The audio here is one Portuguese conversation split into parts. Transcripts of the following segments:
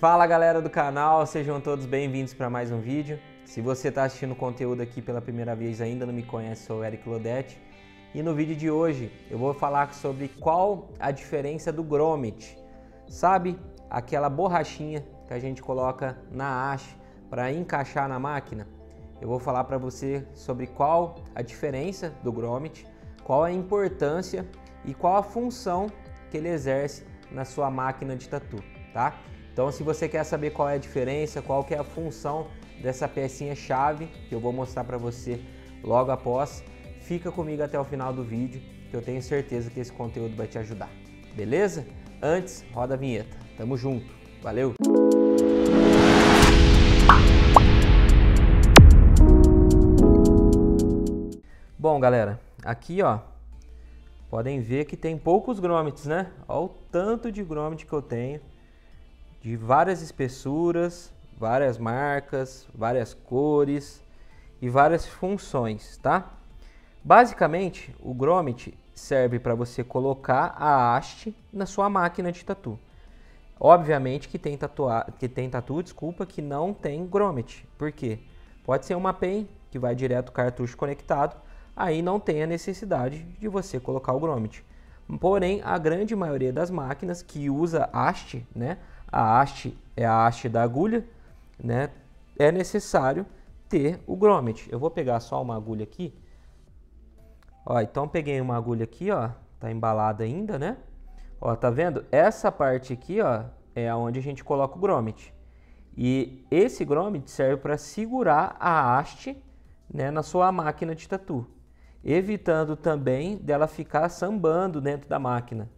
Fala galera do canal, sejam todos bem-vindos para mais um vídeo. Se você está assistindo conteúdo aqui pela primeira vez ainda não me conhece, sou o Eric Lodetti. E no vídeo de hoje eu vou falar sobre qual a diferença do grommet. Sabe aquela borrachinha que a gente coloca na haste para encaixar na máquina? Eu vou falar para você sobre qual a diferença do grommet, qual a importância e qual a função que ele exerce na sua máquina de tatu, tá? Então, se você quer saber qual é a diferença, qual que é a função dessa pecinha chave que eu vou mostrar para você logo após, fica comigo até o final do vídeo, que eu tenho certeza que esse conteúdo vai te ajudar. Beleza? Antes, roda a vinheta. Tamo junto. Valeu. Bom, galera, aqui ó, podem ver que tem poucos grommets, né? Olha o tanto de grommet que eu tenho de várias espessuras, várias marcas, várias cores e várias funções, tá? Basicamente, o grommet serve para você colocar a haste na sua máquina de tatu. Obviamente que tem, tatua que tem tatu, desculpa, que não tem grommet. Por quê? Pode ser uma pen que vai direto cartucho conectado, aí não tem a necessidade de você colocar o grommet. Porém, a grande maioria das máquinas que usa haste, né, a haste é a haste da agulha, né? É necessário ter o grommet. Eu vou pegar só uma agulha aqui. Ó, então peguei uma agulha aqui, ó, tá embalada ainda, né? Ó, tá vendo? Essa parte aqui, ó, é onde a gente coloca o grommet. E esse grommet serve para segurar a haste, né, na sua máquina de tatu, evitando também dela ficar sambando dentro da máquina.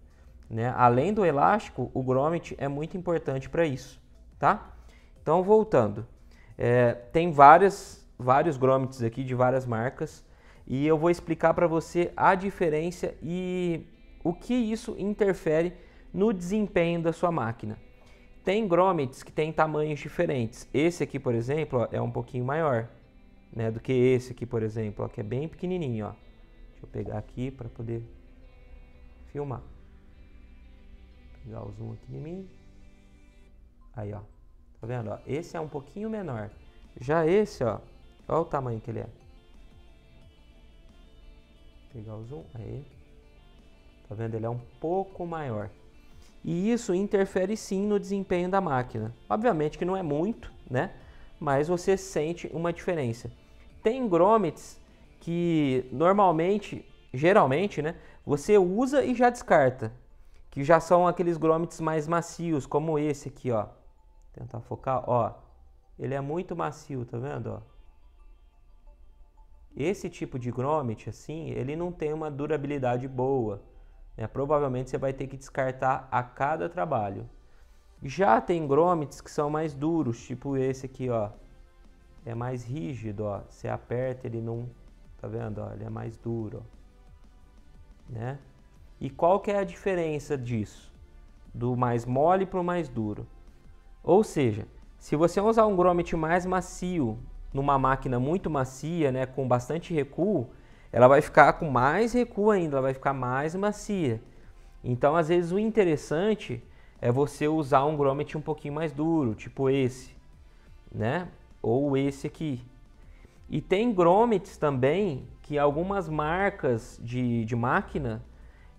Né? Além do elástico, o grommet é muito importante para isso, tá? Então, voltando, é, tem várias, vários grommets aqui de várias marcas e eu vou explicar para você a diferença e o que isso interfere no desempenho da sua máquina. Tem grommets que têm tamanhos diferentes. Esse aqui, por exemplo, ó, é um pouquinho maior né, do que esse aqui, por exemplo, ó, que é bem pequenininho. Ó. Deixa eu pegar aqui para poder filmar pegar o zoom aqui em mim. Aí, ó. Tá vendo? Ó? Esse é um pouquinho menor. Já esse, ó. Olha o tamanho que ele é. Pegar o zoom. Aí. Tá vendo? Ele é um pouco maior. E isso interfere sim no desempenho da máquina. Obviamente que não é muito, né? Mas você sente uma diferença. Tem grommets que normalmente, geralmente, né? Você usa e já descarta que já são aqueles grommets mais macios, como esse aqui, ó. Tentar focar, ó. Ele é muito macio, tá vendo, ó? Esse tipo de grommet, assim, ele não tem uma durabilidade boa. Né? Provavelmente você vai ter que descartar a cada trabalho. Já tem grommets que são mais duros, tipo esse aqui, ó. É mais rígido, ó. Você aperta, ele não... Tá vendo, ó? Ele é mais duro, ó. Né? E qual que é a diferença disso? Do mais mole para o mais duro. Ou seja, se você usar um grommet mais macio numa máquina muito macia, né, com bastante recuo, ela vai ficar com mais recuo ainda, ela vai ficar mais macia. Então, às vezes, o interessante é você usar um grommet um pouquinho mais duro, tipo esse, né? Ou esse aqui. E tem grommets também que algumas marcas de, de máquina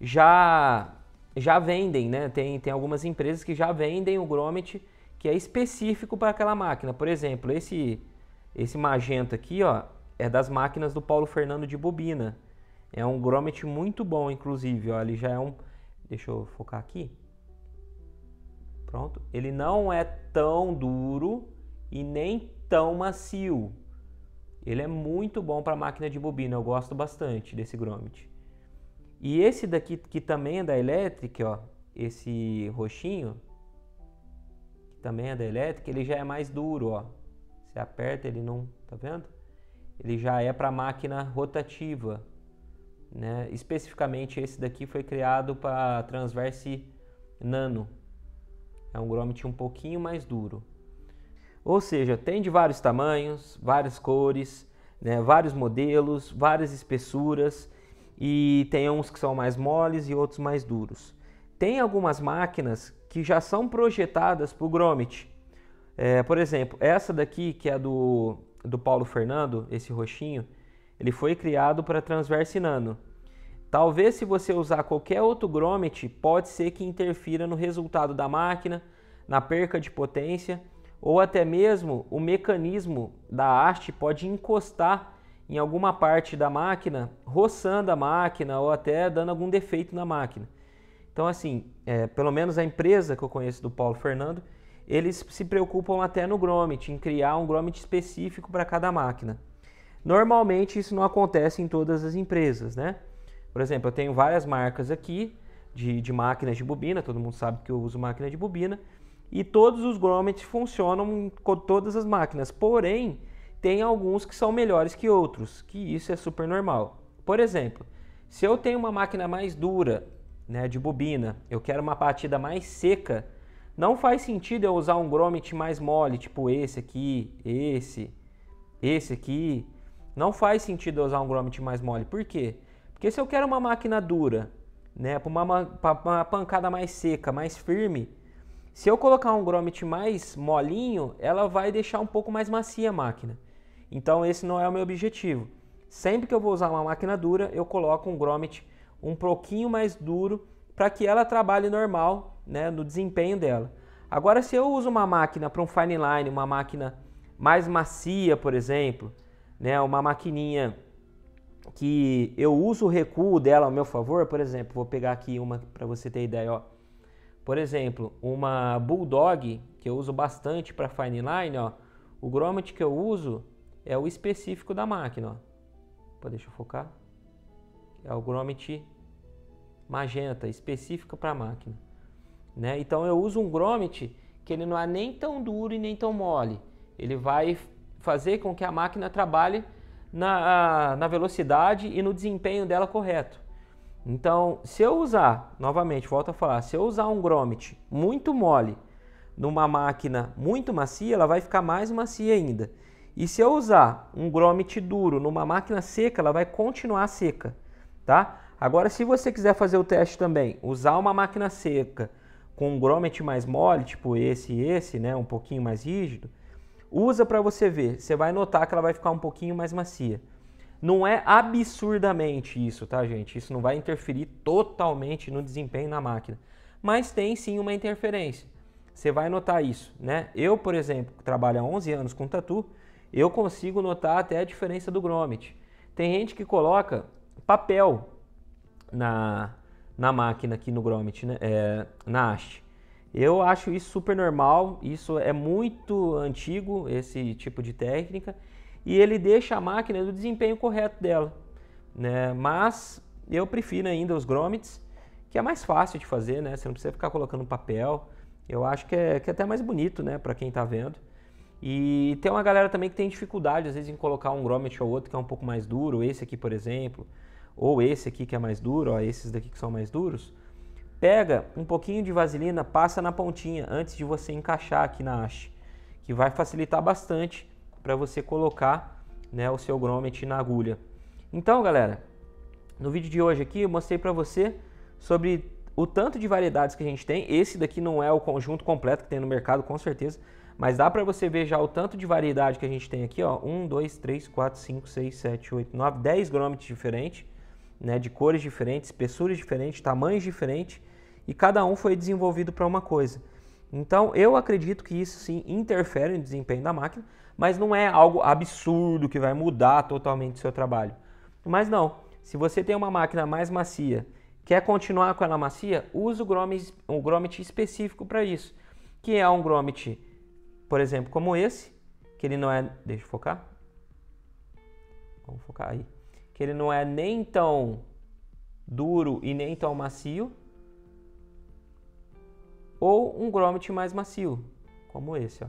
já já vendem, né? Tem, tem algumas empresas que já vendem o grommet que é específico para aquela máquina. Por exemplo, esse esse magenta aqui, ó, é das máquinas do Paulo Fernando de bobina. É um grommet muito bom, inclusive, ó, ele já é um Deixa eu focar aqui. Pronto. Ele não é tão duro e nem tão macio. Ele é muito bom para máquina de bobina. Eu gosto bastante desse grommet. E esse daqui, que também é da Electric, ó, esse roxinho, que também é da Electric, ele já é mais duro, ó. Você aperta, ele não, tá vendo? Ele já é para máquina rotativa, né? Especificamente esse daqui foi criado para Transverse Nano. É um grommet um pouquinho mais duro. Ou seja, tem de vários tamanhos, várias cores, né? vários modelos, várias espessuras e tem uns que são mais moles e outros mais duros. Tem algumas máquinas que já são projetadas para o grommet. É, por exemplo, essa daqui, que é do, do Paulo Fernando, esse roxinho, ele foi criado para transverse nano. Talvez se você usar qualquer outro grommet, pode ser que interfira no resultado da máquina, na perca de potência, ou até mesmo o mecanismo da haste pode encostar em alguma parte da máquina, roçando a máquina ou até dando algum defeito na máquina. Então, assim, é, pelo menos a empresa que eu conheço do Paulo Fernando, eles se preocupam até no grommet, em criar um grommet específico para cada máquina. Normalmente isso não acontece em todas as empresas, né? Por exemplo, eu tenho várias marcas aqui de, de máquinas de bobina, todo mundo sabe que eu uso máquina de bobina, e todos os grommets funcionam com todas as máquinas, porém, tem alguns que são melhores que outros, que isso é super normal. Por exemplo, se eu tenho uma máquina mais dura, né, de bobina, eu quero uma batida mais seca, não faz sentido eu usar um grommet mais mole, tipo esse aqui, esse, esse aqui. Não faz sentido eu usar um grommet mais mole. Por quê? Porque se eu quero uma máquina dura, né, para uma, uma, pancada mais seca, mais firme, se eu colocar um grommet mais molinho, ela vai deixar um pouco mais macia a máquina. Então esse não é o meu objetivo. Sempre que eu vou usar uma máquina dura, eu coloco um grommet um pouquinho mais duro para que ela trabalhe normal né, no desempenho dela. Agora, se eu uso uma máquina para um fine line, uma máquina mais macia, por exemplo, né, uma maquininha que eu uso o recuo dela ao meu favor, por exemplo, vou pegar aqui uma para você ter ideia, ó. Por exemplo, uma Bulldog que eu uso bastante para fine line, ó, o grommet que eu uso é o específico da máquina, ó. Deixa eu focar. É o grommet magenta, específica para a máquina. Né? Então eu uso um grommet que ele não é nem tão duro e nem tão mole. Ele vai fazer com que a máquina trabalhe na, na velocidade e no desempenho dela correto. Então, se eu usar, novamente, volto a falar, se eu usar um grommet muito mole numa máquina muito macia, ela vai ficar mais macia ainda. E se eu usar um grommet duro numa máquina seca, ela vai continuar seca, tá? Agora, se você quiser fazer o teste também, usar uma máquina seca com um grommet mais mole, tipo esse e esse, né, um pouquinho mais rígido, usa para você ver. Você vai notar que ela vai ficar um pouquinho mais macia. Não é absurdamente isso, tá, gente? Isso não vai interferir totalmente no desempenho na máquina, mas tem sim uma interferência. Você vai notar isso, né? Eu, por exemplo, trabalho há 11 anos com tatu, eu consigo notar até a diferença do grommet. Tem gente que coloca papel na, na máquina aqui no grommet, né? É, na haste. Eu acho isso super normal, isso é muito antigo, esse tipo de técnica, e ele deixa a máquina no desempenho correto dela. Né? Mas eu prefiro ainda os grommets, que é mais fácil de fazer, né? Você não precisa ficar colocando papel. Eu acho que é, que é até mais bonito, né, para quem está vendo. E tem uma galera também que tem dificuldade, às vezes, em colocar um grommet ou outro que é um pouco mais duro, esse aqui, por exemplo, ou esse aqui que é mais duro, ó, esses daqui que são mais duros. Pega um pouquinho de vaselina, passa na pontinha antes de você encaixar aqui na haste, que vai facilitar bastante para você colocar né, o seu grommet na agulha. Então, galera, no vídeo de hoje aqui eu mostrei para você sobre o tanto de variedades que a gente tem. Esse daqui não é o conjunto completo que tem no mercado, com certeza. Mas dá para você ver já o tanto de variedade que a gente tem aqui, ó. 1, 2, 3, 4, 5, 6, 7, 8, 9, 10 grommets diferentes, né? De cores diferentes, espessuras diferentes, tamanhos diferentes. E cada um foi desenvolvido para uma coisa. Então eu acredito que isso sim interfere no desempenho da máquina, mas não é algo absurdo que vai mudar totalmente o seu trabalho. Mas não, se você tem uma máquina mais macia, quer continuar com ela macia, use o grommet, um grommet específico para isso, que é um grommet por exemplo, como esse, que ele não é. Deixa eu focar. Vamos focar aí. Que ele não é nem tão duro e nem tão macio. Ou um grommet mais macio, como esse, ó.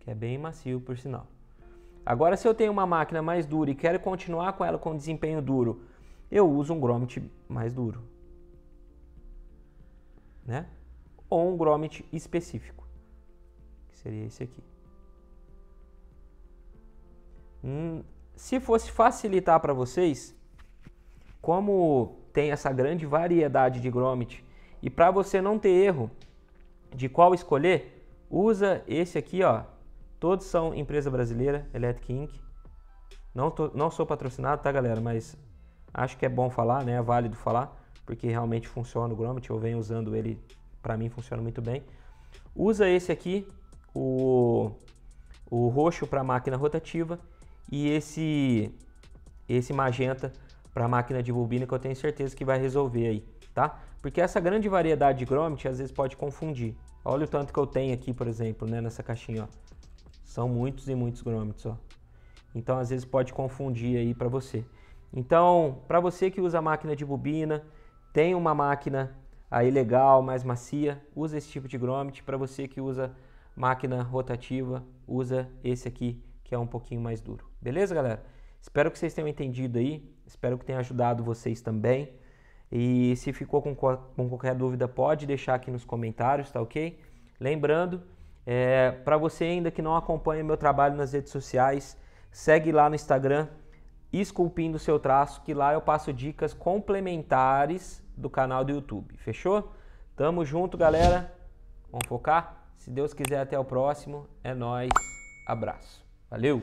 Que é bem macio, por sinal. Agora, se eu tenho uma máquina mais dura e quero continuar com ela com desempenho duro, eu uso um grommet mais duro. Né? Ou um grommet específico, que seria esse aqui. Hum, se fosse facilitar para vocês, como tem essa grande variedade de grommet E para você não ter erro de qual escolher, usa esse aqui, ó. Todos são empresa brasileira, Electric Inc. Não, tô, não sou patrocinado, tá, galera? Mas acho que é bom falar, né? É válido falar, porque realmente funciona o Gromit. Eu venho usando ele, para mim funciona muito bem. Usa esse aqui, o, o roxo para máquina rotativa e esse, esse magenta para máquina de bobina que eu tenho certeza que vai resolver aí, tá? Porque essa grande variedade de grommet às vezes pode confundir. Olha o tanto que eu tenho aqui, por exemplo, né, nessa caixinha, ó. São muitos e muitos grommets, ó. Então às vezes pode confundir aí para você. Então, para você que usa máquina de bobina, tem uma máquina aí legal, mais macia, usa esse tipo de grommet. Para você que usa máquina rotativa, usa esse aqui que é um pouquinho mais duro. Beleza, galera? Espero que vocês tenham entendido aí, espero que tenha ajudado vocês também. E se ficou com, com qualquer dúvida, pode deixar aqui nos comentários, tá ok? Lembrando, é, para você ainda que não acompanha meu trabalho nas redes sociais, segue lá no Instagram, Esculpindo Seu Traço, que lá eu passo dicas complementares do canal do YouTube. Fechou? Tamo junto, galera. Vamos focar? Se Deus quiser, até o próximo. É nós. Abraço. Valeu!